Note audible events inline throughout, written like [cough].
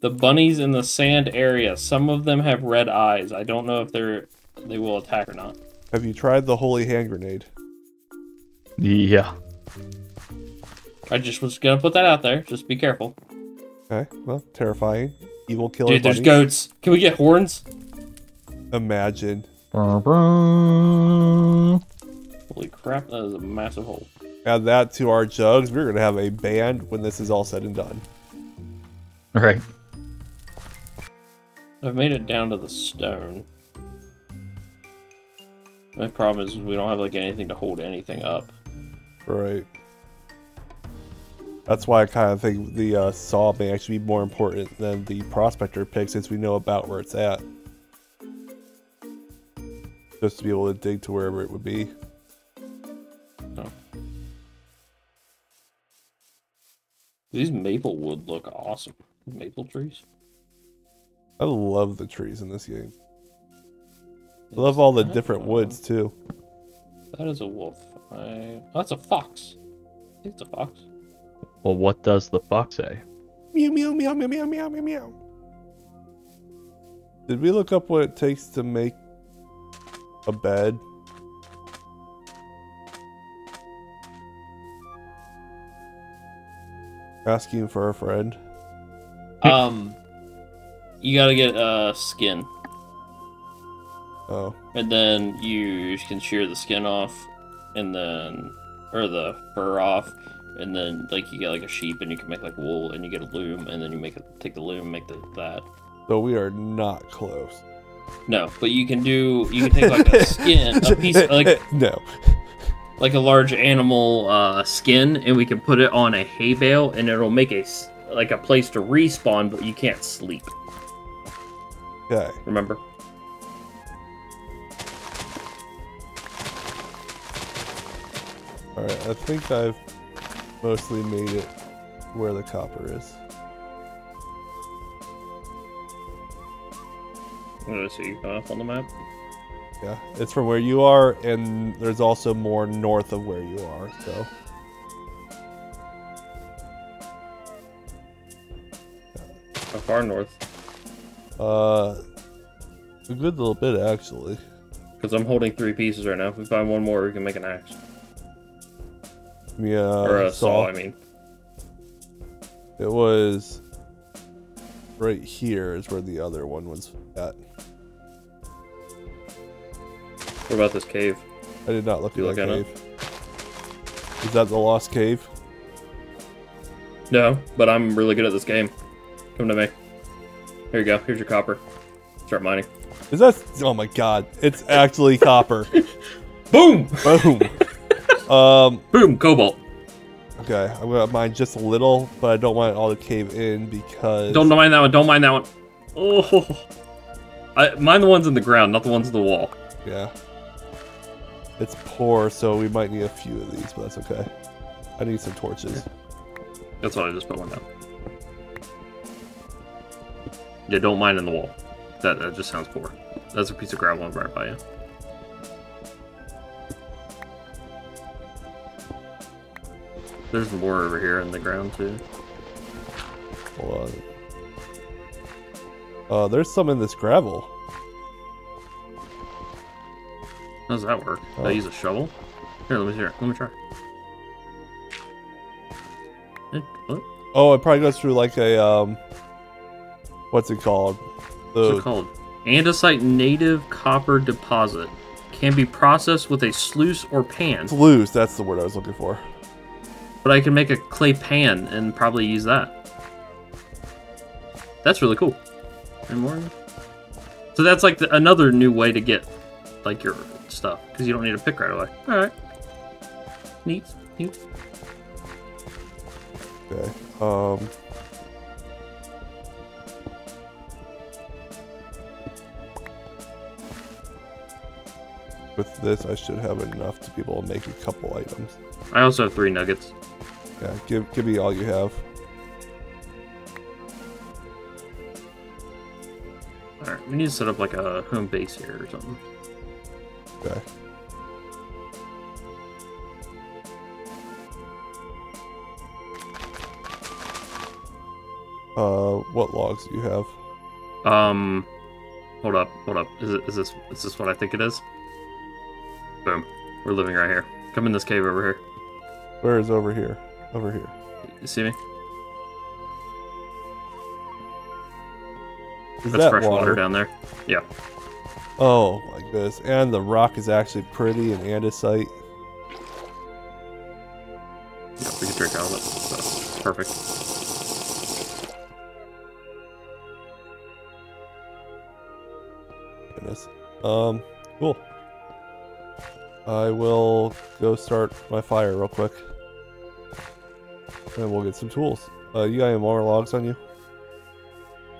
The bunnies in the sand area. Some of them have red eyes. I don't know if they're they will attack or not. Have you tried the holy hand grenade? Yeah. I just was gonna put that out there. Just be careful. Okay, well, terrifying. Evil killer Dude, there's bunnies. goats. Can we get horns? Imagine. Brr, brr. Holy crap, that is a massive hole. Add that to our jugs. We're gonna have a band when this is all said and done. Right. I've made it down to the stone. My problem is we don't have like anything to hold anything up. Right. That's why I kind of think the uh, saw may actually be more important than the prospector pick since we know about where it's at. Just to be able to dig to wherever it would be. Oh. These maple wood look awesome. Maple trees. I love the trees in this game. I love all the different woods too. That is a wolf. I... Oh, that's a fox. I think it's a fox. Well, what does the fox say? Meow meow meow meow meow meow meow meow. Did we look up what it takes to make a bed? Asking for a friend. Um, you gotta get uh skin, Oh, and then you can shear the skin off, and then or the fur off, and then like you get like a sheep, and you can make like wool, and you get a loom, and then you make it take the loom, make the that. so we are not close. No, but you can do you can take like a skin, a [laughs] piece like no. like a large animal uh, skin, and we can put it on a hay bale, and it'll make a like a place to respawn, but you can't sleep. Okay. Remember? All right. I think I've mostly made it where the copper is. Let's see off on the map. Yeah, it's from where you are, and there's also more north of where you are. So. How far north? Uh, a good little bit actually. Because I'm holding three pieces right now. If we find one more, we can make an axe Yeah, or a saw. I mean, it was right here is where the other one was at. what about this cave? I did not look You at that cave. Is that the lost cave? No, but I'm really good at this game. Come to me. Here you go. Here's your copper. Start mining. Is that? Oh my god! It's actually copper. [laughs] Boom! Boom. [laughs] um. Boom! Cobalt. Okay, I'm gonna mine just a little, but I don't want it all to cave in because. Don't mind that one. Don't mind that one. Oh, I mind the ones in the ground, not the ones in the wall. Yeah. It's poor, so we might need a few of these, but that's okay. I need some torches. That's what I just put one down. Yeah, don't mind in the wall. That that just sounds poor. That's a piece of gravel right by you. There's more over here in the ground too. Hold on. Uh, there's some in this gravel. How does that work? Oh. I use a shovel? Here, let me here. Let me try. What? Oh, it probably goes through like a um, what's it called? What's it called? Andesite native copper deposit. Can be processed with a sluice or pan. sluice. That's the word I was looking for. But I can make a clay pan and probably use that. That's really cool. And more? So that's like the, another new way to get like your stuff because you don't need a pick right away. All right. Neat. Neat. Okay. Um. With this, I should have enough to be able to make a couple items. I also have three nuggets. Yeah, give give me all you have. All right. We need to set up like a home base here or something. Okay. Uh, what logs do you have? Um, hold up, hold up. Is it? Is this? Is this what I think it is? Boom. We're living right here. Come in this cave over here. Where is over here? Over here. You see me? Is That's that fresh water? water? down there. Yeah. Oh my goodness. And the rock is actually pretty and andesite. Yeah, we can drink out of it. So perfect. Goodness. Um, cool. I will go start my fire real quick. And we'll get some tools. Uh, you got any more logs on you?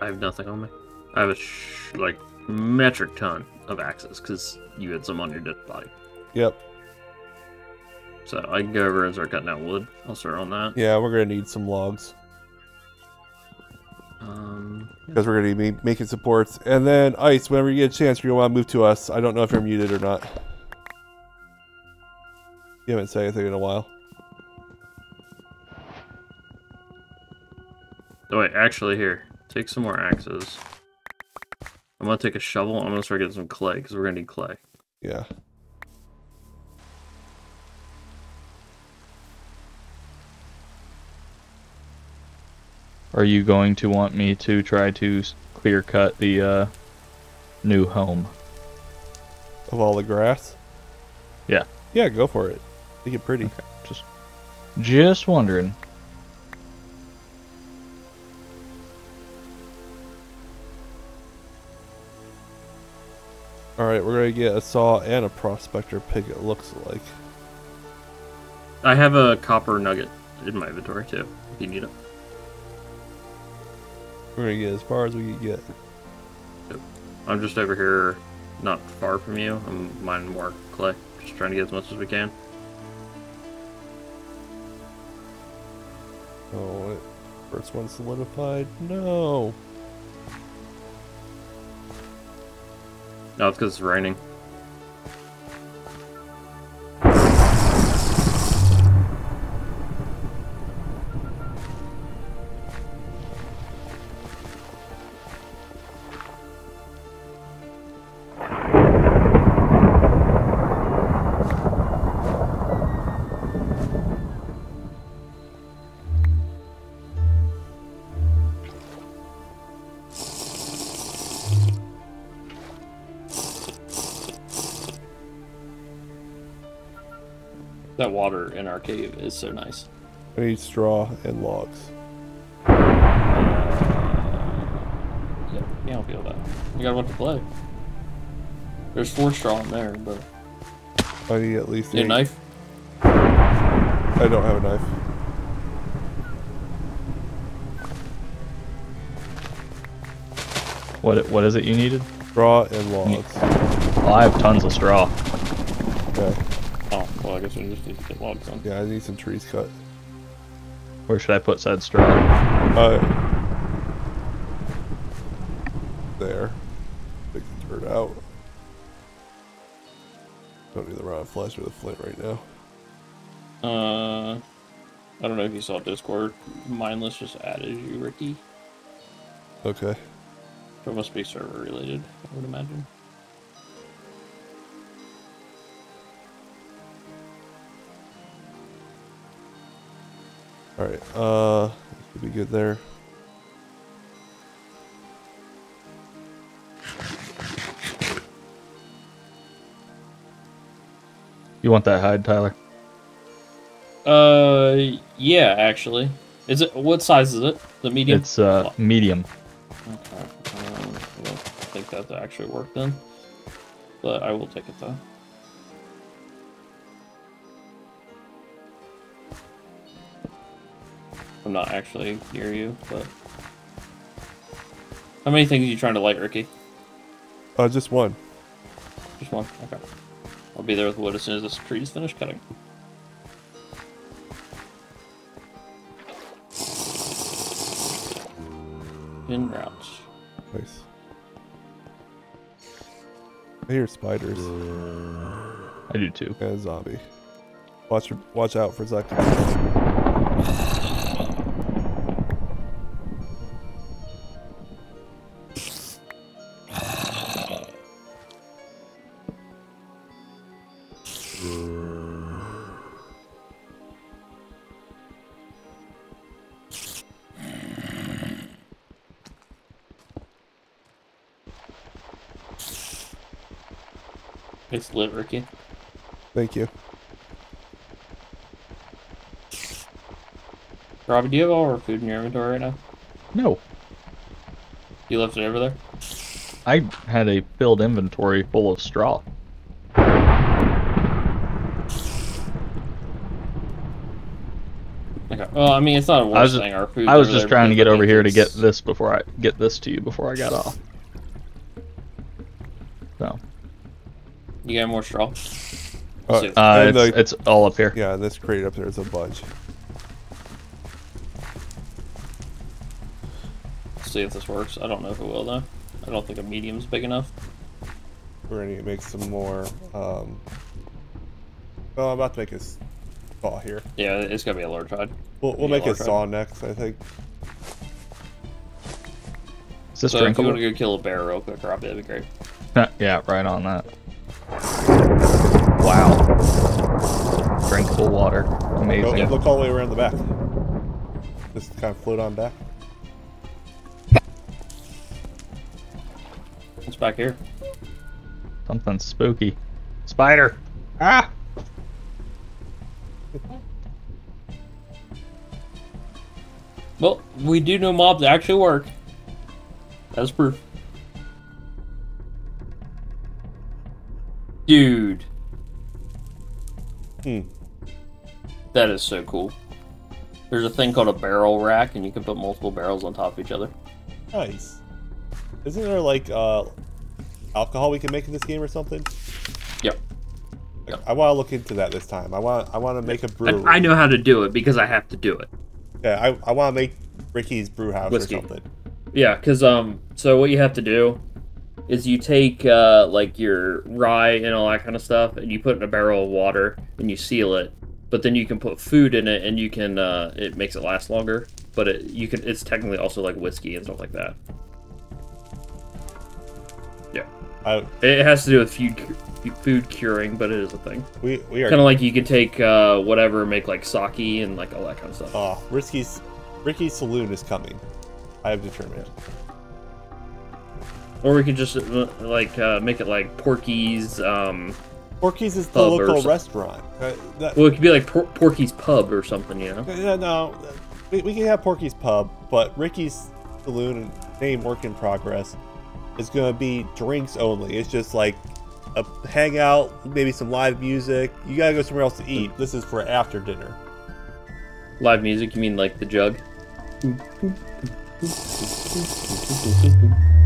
I have nothing on me. I have a sh- like metric ton of axes because you had some on your dead body. Yep. So I can go over and start cutting down wood. I'll start on that. Yeah, we're gonna need some logs. Um, Because we're gonna be making supports. And then, Ice, whenever you get a chance, you're gonna want to move to us. I don't know if you're muted or not. You haven't said anything in a while. oh wait, actually here, take some more axes. I'm gonna take a shovel. I'm gonna start getting some clay because we're gonna need clay. Yeah. Are you going to want me to try to clear cut the uh, new home? Of all the grass? Yeah. Yeah, go for it. Make it pretty. Just, just wondering. Alright, we're gonna get a saw and a prospector pick, it looks like. I have a copper nugget in my inventory too. If you need it. We're gonna get as far as we can get. I'm just over here, not far from you. I'm mining more clay. Just trying to get as much as we can. Oh, it, first one solidified. No. No, it's because it's raining. That water in our cave is so nice. I need straw and logs. Uh, yeah, yeah, I'll feel that. You got what to play. There's four straw in there, but I need at least need a knife. I don't have a knife. What what is it you needed? Straw and logs. Well, I have tons of straw. Okay. Well, I guess we just need to get logs on. Yeah, I need some trees cut. Where should I put said straw? Uh, there. Take the dirt out. Don't need the round flesh or the flint right now. Uh, I don't know if you saw Discord. Mindless just added you, Ricky. Okay. So it must be server related, I would imagine. Alright, uh, should be good there. You want that hide, Tyler? Uh, yeah, actually. Is it what size is it? The medium. It's uh medium. Okay. Um, I don't think that actually worked then, but I will take it though. I'm not actually near you, but how many things are you trying to light, Ricky? Uh, just one. Just one. Okay. I'll be there with wood as soon as this tree is finished cutting. In routes. Nice. I hear spiders I do too. and a zombie. Watch watch out for Zuck. It's lit, Ricky. Thank you. Robbie, do you have all our food in your inventory right now? No, You left it over there? I had a filled inventory full of straw. Okay. Well, I mean, it's not a worse I was just, thing. Our food. I was just trying to get over here to get this before I get this to you before I got off. So, You got more straw? Uh, See. uh, it's, the- it's all up here. yeah, this crate up there is a bunch. See if this works. I don't know if it will though. I don't think a medium's big enough. We're gonna make some more. Um, well, I'm about to make a s- saw here. Yeah, it's gotta be a large hide. We'll, we'll make a large saw next, I think. Is this So if you want to go kill a bear real quick, Robbie, that'd be great. yeah, right on that. Drinkable water. Go, Look all the way around the back. Just kind of float on back. It's back here. Something spooky. Spider! Ah! Well, we do know mobs actually work. That's proof. Dude, Hmm. That is so cool. There's a thing called a barrel rack, and you can put multiple barrels on top of each other. Nice. Isn't there like uh, alcohol we can make in this game or something? Yep. I want to look into that this time. I want I want to make a brew. I, I know how to do it because I have to do it. Yeah, I, I want to make Ricky's brew house Whiskey. or something. Yeah, because um, so what you have to do is you take uh like your rye and all that kind of stuff, and you put it in a barrel of water and you seal it. But then you can put food in it, and you can uh, it makes it last longer. But it you can it's technically also like whiskey and stuff like that. Yeah, I, it has to do with food food curing, but it is a thing. we we are Kind of like you could take uh whatever, and make like sake and like all that kind of stuff. Oh, Risky's Ricky's saloon is coming. I have determined. Or we could just uh, like uh, make it like Porky's um. Porky's is the Pub local restaurant. Uh, that, Well, it could be like Por- Porky's Pub or something, you know? yeah, no, we, we can have Porky's pub, but Ricky's saloon name work in progress is going to be drinks only. It's just like a hangout, maybe some live music. You gotta go somewhere else to eat. This is for after dinner. Live music, you mean like the jug? [laughs]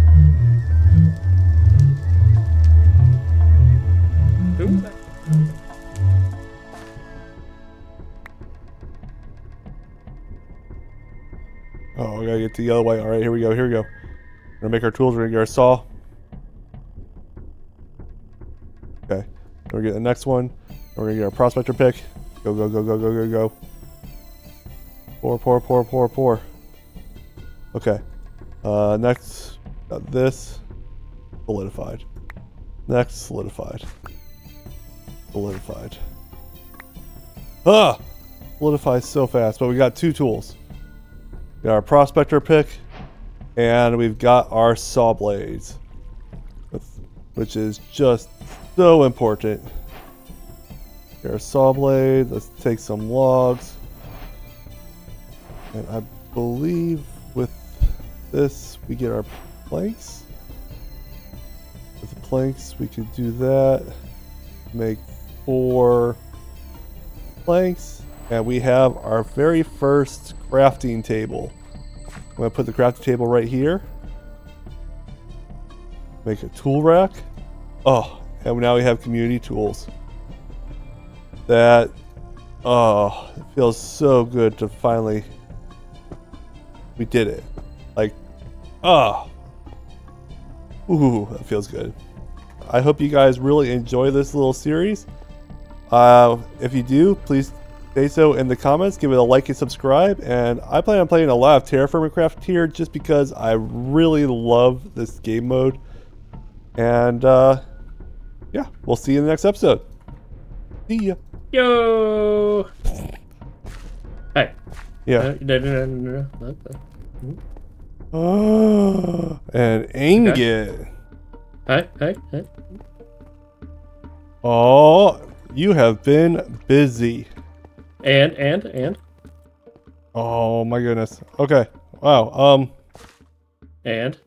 Oh, we gotta get to the other way. All right, here we go. Here we go. We're gonna make our tools. We're gonna get our saw. Okay. We're gonna get the next one. We're gonna get our prospector pick. Go, go, go, go, go, go, go. Pour, pour, pour, pour, pour. Okay. Uh, next, got this. Solidified. Next, solidified. Solidified. Ah! Solidifies so fast, but we got two tools. We got our prospector pick, and we've got our saw blades, which is just so important. Our saw blade. Let's take some logs, and I believe with this we get our planks. With the planks, we could do that. Make four planks, and we have our very first crafting table. I'm gonna put the crafting table right here. Make a tool rack. Oh, and now we have community tools. That, oh, it feels so good to finally. We did it. Like, oh. Ooh, that feels good. I hope you guys really enjoy this little series. Uh, if you do, please say so in the comments. Give it a like and subscribe. And I plan on playing a lot of Terrafirmacraft here just because I really love this game mode. And uh, yeah, we'll see you in the next episode. See ya. Yo. Hey. Yeah. No, no, no, no, no, no. Oh, [gasps] and ingot. Hey, hey, hey. Oh, you have been busy. And and and Oh my goodness. Okay. Wow. Um. and